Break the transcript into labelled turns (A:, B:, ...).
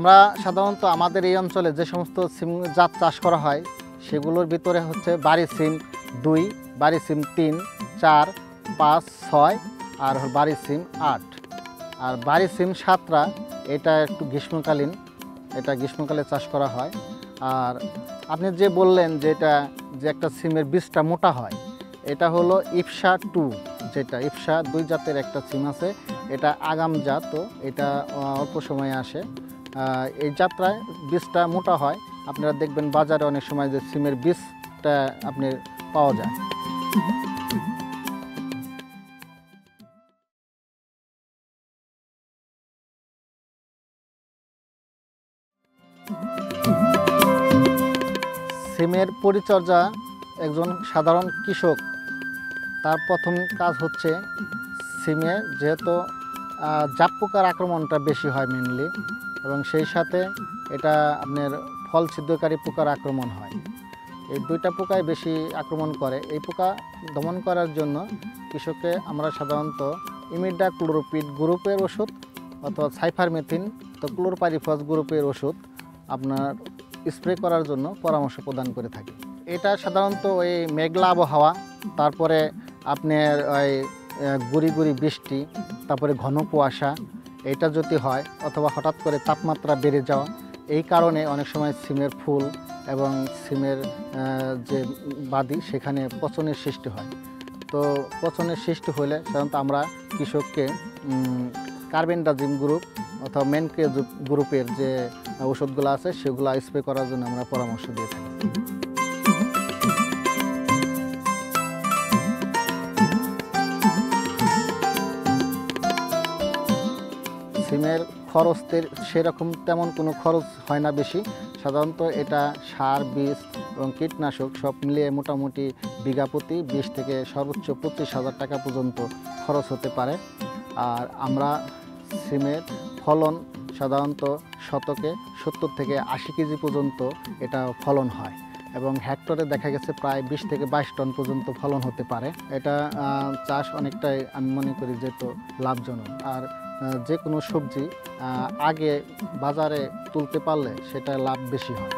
A: আমরা সাধারণত আমাদের এই অঞ্চলে যে সমস্ত সিম জাত চাষ করা হয়, সেগুলোর ভিতরে হচ্ছে বাড়ি সিম দুই বাড়ি সিম তিন, চার, পাঁচ, ছয় আর বাড়ি সিম আট। আর বাড়ি সিম সাতটা, এটা একটু গ্রীষ্মকালীন, এটা গ্রীষ্মকালে চাষ করা হয়। আর আপনি যে বললেন যে এটা, যে একটা সিমের বীজটা মোটা হয়, এটা হলো ইফসা টু যেটা ইফসা দুই জাতের একটা সিম আছে, এটা আগাম জাত, তো এটা অল্প সময়ে আসে। এই যাত্রায় বীজটা মোটা হয়। আপনারা দেখবেন বাজারে অনেক সময় যে সিমের বীজটা আপনি পাওয়া যায়। সিমের পরিচর্যা একজন সাধারণ কৃষক, তার প্রথম কাজ হচ্ছে সিমে যেহেতু জাপ পোকার আক্রমণটা বেশি হয় মেনলি এবং সেই সাথে এটা আপনার ফল ছিদ্রকারী পোকার আক্রমণ হয়। এই দুইটা পোকায় বেশি আক্রমণ করে। এই পোকা দমন করার জন্য কৃষককে আমরা সাধারণত ইমিডা ক্লোরোপিড গ্রুপের ওষুধ অথবা সাইফারমেথিন তো ক্লোরপারিফস গ্রুপের ওষুধ আপনার স্প্রে করার জন্য পরামর্শ প্রদান করে থাকি। এটা সাধারণত ওই মেঘলা আবহাওয়া, তারপরে আপনার ওই গুড়ি গুড়ি বৃষ্টি, তারপরে ঘন কুয়াশা এটা যদি হয় অথবা হঠাৎ করে তাপমাত্রা বেড়ে যাওয়া, এই কারণে অনেক সময় সিমের ফুল এবং সিমের যে বাদি সেখানে পচনের সৃষ্টি হয়। তো পচনের সৃষ্টি হলে সাধারণত আমরা কৃষককে কার্বেন্ডাজিম গ্রুপ অথবা মেনকে গ্রুপের যে ওষুধগুলো আছে সেগুলো স্প্রে করার জন্য আমরা পরামর্শ দিয়ে থাকি। সিমের খরচের সেরকম তেমন কোনো খরচ হয় না বেশি। সাধারণত এটা সার, বীজ এবং কীটনাশক সব মিলিয়ে মোটামুটি বিঘা প্রতি বিশ থেকে সর্বোচ্চ পঁচিশ হাজার টাকা পর্যন্ত খরচ হতে পারে। আর আমরা সিমের ফলন সাধারণত শতকে সত্তর থেকে আশি কেজি পর্যন্ত এটা ফলন হয়। এবং হেক্টরে দেখা গেছে প্রায় বিশ থেকে বাইশ টন পর্যন্ত ফলন হতে পারে। এটা চাষ অনেকটাই আমি মনে করি যে তো লাভজনক। আর যে কোনো সবজি আগে বাজারে তুলতে পারলে সেটা লাভ বেশি হয়।